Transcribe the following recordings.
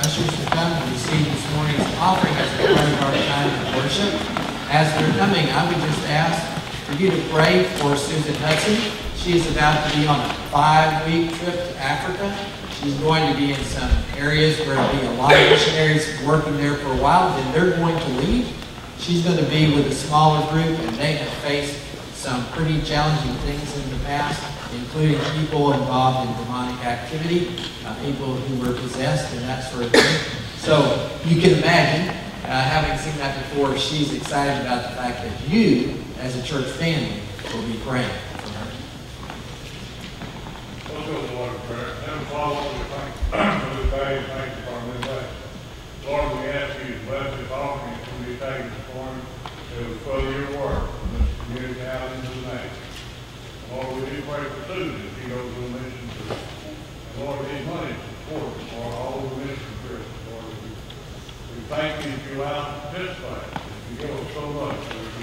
ushers to come and receive this morning's offering as a part of our time of worship. As they're coming, I would just ask for you to pray for Susan Hudson. She is about to be on a five-week trip to Africa. She's going to be in some areas where there'll be a lot of missionaries working there for a while, then they're going to leave. She's going to be with a smaller group, and they have faced some pretty challenging things in the past, including people involved in demonic activity, uh, people who were possessed, and that sort of thing. So you can imagine, uh, having seen that before, she's excited about the fact that you, as a church family, will be praying for her. Let's go to Lord in prayer. Heavenly Father, for for. Lord, we ask you to bless this offering will be taken this morning to further your work in this community out into the nation. Lord, we do pray for Susan as she goes to the mission trip. And Lord, we need money to support for all the mission trips, Lord. We, we thank you that you allow us to participate. That you give us so much that we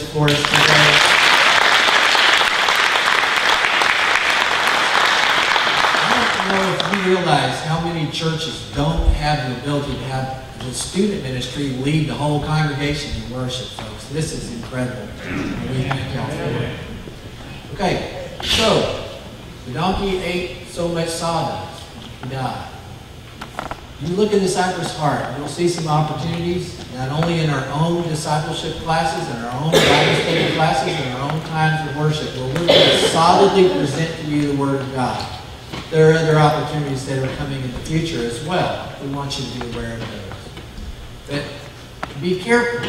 Mr. Forrest. I don't know if you realize how many churches don't have the ability to have the student ministry lead the whole congregation in worship, folks. This is incredible. We thank y'all for it. Okay, so the donkey ate so much sawdust, he died. You look at the Cypress Heart, you'll see some opportunities, not only in our own discipleship classes and our own Bible study classes and our own times of worship, where we're going to solidly present to you the Word of God. There are other opportunities that are coming in the future as well. We want you to be aware of those. But be careful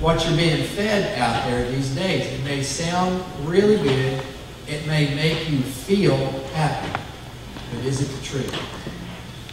what you're being fed out there these days. It may sound really good. It may make you feel happy. But is it the truth?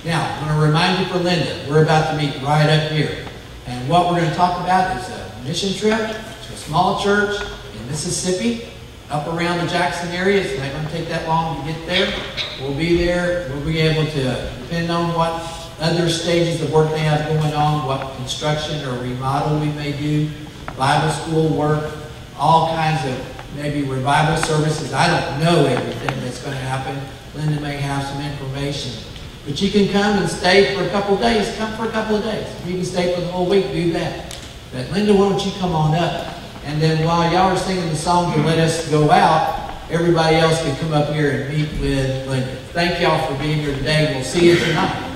Now, I'm going to remind you for Linda, we're about to meet right up here. And what we're going to talk about is a mission trip to a small church in Mississippi, up around the Jackson area. It's not going to take that long to get there. We'll be there. We'll be able to, depending on what other stages of work they have going on, what construction or remodel we may do, Bible school work, all kinds of maybe revival services. I don't know everything that's going to happen. Linda may have some information. But you can come and stay for a couple of days. Come for a couple of days. You can stay for the whole week, do that. But Linda, why don't you come on up? And then while y'all are singing the song to let us go out, everybody else can come up here and meet with Linda. Thank y'all for being here today. We'll see you tonight.